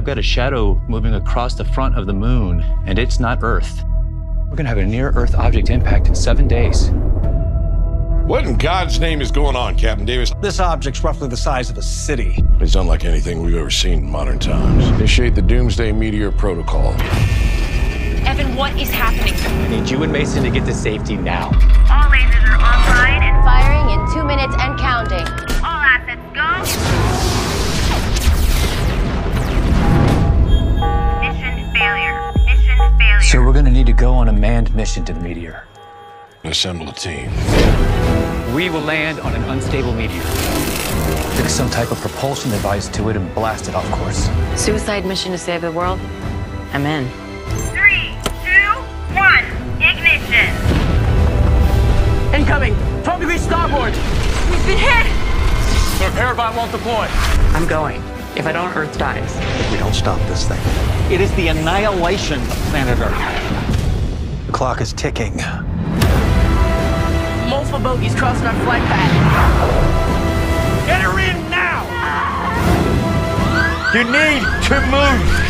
I've got a shadow moving across the front of the moon, and it's not Earth. We're gonna have a near Earth object impact in seven days. What in God's name is going on, Captain Davis? This object's roughly the size of a city. It's unlike anything we've ever seen in modern times. Initiate the Doomsday Meteor Protocol. Evan, what is happening? I need you and Mason to get to safety now. All go on a manned mission to the meteor. Assemble a team. We will land on an unstable meteor. Fix some type of propulsion device to it and blast it off course. Suicide mission to save the world? I'm in. Three, two, one. Ignition. Incoming! 12 degrees starboard! We've been hit! The repair bot won't deploy. I'm going. If I don't, Earth dies. If We don't stop this thing. It is the annihilation of planet Earth. The clock is ticking. Multiple bogeys crossing our flight path. Get her in now! You need to move!